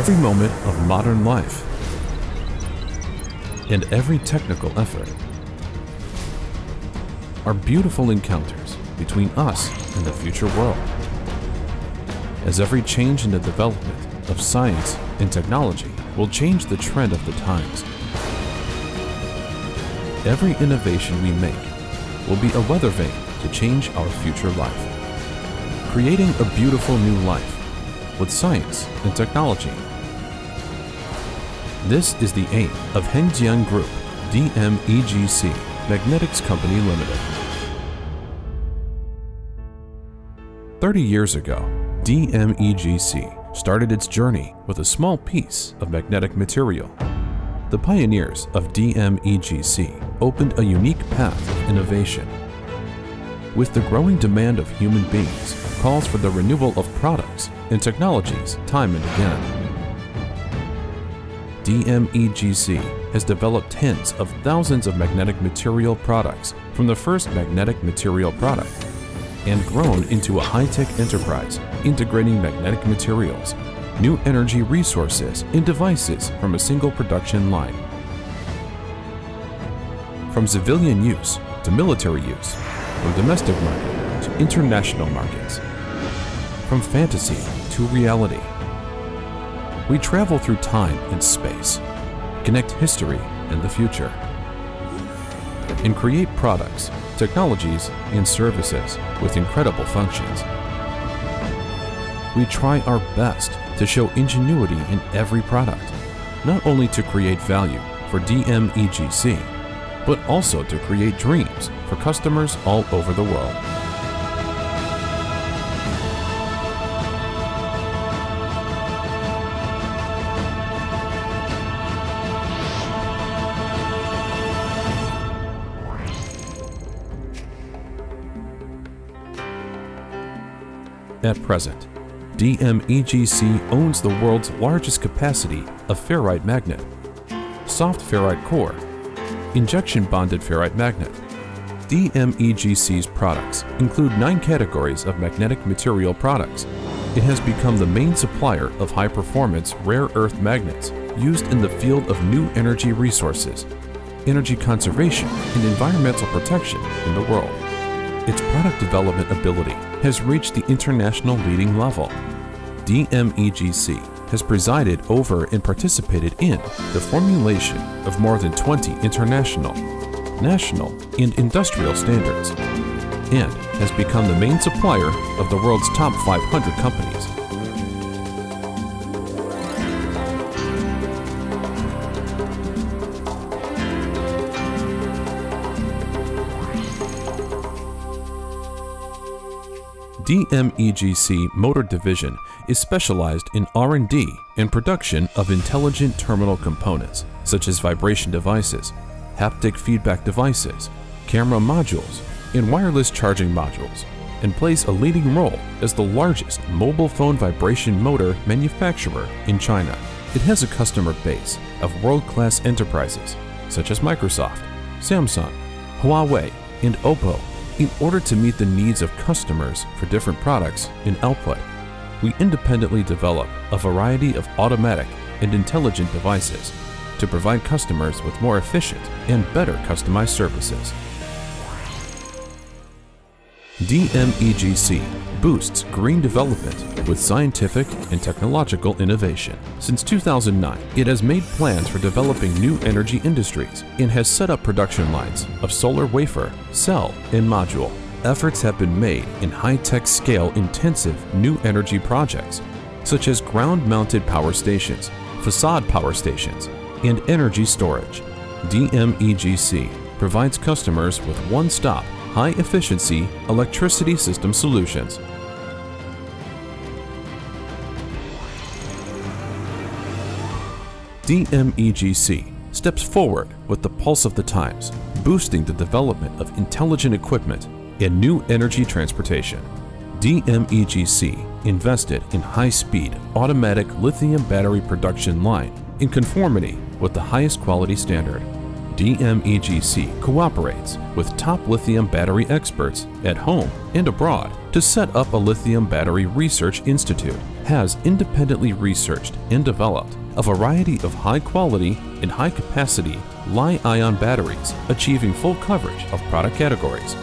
every moment of modern life and every technical effort are beautiful encounters between us and the future world. As every change in the development of science and technology will change the trend of the times, every innovation we make will be a weather vane to change our future life, creating a beautiful new life with science and technology. This is the aim of Hengdian Group, DMEGC, Magnetics Company Limited. 30 years ago, DMEGC started its journey with a small piece of magnetic material. The pioneers of DMEGC opened a unique path of innovation. With the growing demand of human beings, calls for the renewal of products and technologies time and again. DMEGC has developed tens of thousands of magnetic material products from the first magnetic material product and grown into a high-tech enterprise integrating magnetic materials, new energy resources, and devices from a single production line. From civilian use to military use, from domestic market to international markets, from fantasy to reality. We travel through time and space, connect history and the future, and create products, technologies, and services with incredible functions. We try our best to show ingenuity in every product, not only to create value for DMEGC, but also to create dreams for customers all over the world. At present, DMEGC owns the world's largest capacity of ferrite magnet, soft ferrite core, injection bonded ferrite magnet. DMEGC's products include nine categories of magnetic material products. It has become the main supplier of high-performance rare earth magnets used in the field of new energy resources, energy conservation, and environmental protection in the world. Its product development ability has reached the international leading level. DMEGC has presided over and participated in the formulation of more than 20 international, national, and industrial standards, and has become the main supplier of the world's top 500 companies. DMEGC Motor Division is specialized in R&D and production of intelligent terminal components such as vibration devices, haptic feedback devices, camera modules, and wireless charging modules, and plays a leading role as the largest mobile phone vibration motor manufacturer in China. It has a customer base of world-class enterprises such as Microsoft, Samsung, Huawei, and Oppo in order to meet the needs of customers for different products and output, we independently develop a variety of automatic and intelligent devices to provide customers with more efficient and better customized services. DMEGC boosts green development with scientific and technological innovation. Since 2009, it has made plans for developing new energy industries and has set up production lines of solar wafer, cell, and module. Efforts have been made in high-tech scale intensive new energy projects, such as ground-mounted power stations, facade power stations, and energy storage. DMEGC provides customers with one-stop high-efficiency electricity system solutions. DMEGC steps forward with the pulse of the times, boosting the development of intelligent equipment and new energy transportation. DMEGC invested in high-speed automatic lithium battery production line in conformity with the highest quality standard. DMEGC cooperates with top lithium battery experts at home and abroad to set up a lithium battery research institute, has independently researched and developed a variety of high quality and high capacity Li-ion batteries, achieving full coverage of product categories.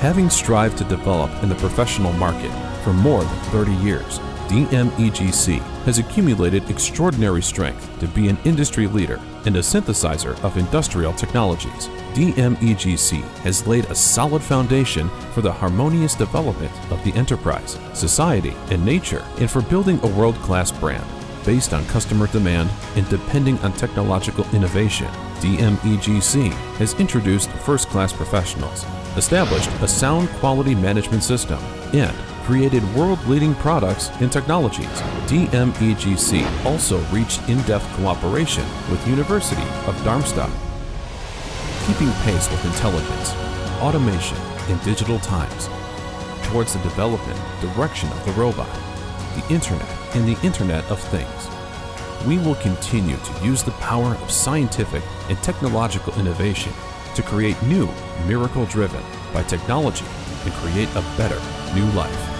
Having strived to develop in the professional market for more than 30 years, DMEGC has accumulated extraordinary strength to be an industry leader and a synthesizer of industrial technologies. DMEGC has laid a solid foundation for the harmonious development of the enterprise, society, and nature, and for building a world-class brand based on customer demand and depending on technological innovation. DMEGC has introduced first-class professionals, established a sound quality management system, and created world-leading products and technologies. DMEGC also reached in-depth cooperation with University of Darmstadt. Keeping pace with intelligence, automation, and digital times towards the development direction of the robot, the Internet, and the Internet of Things. We will continue to use the power of scientific and technological innovation to create new, miracle driven by technology and create a better new life.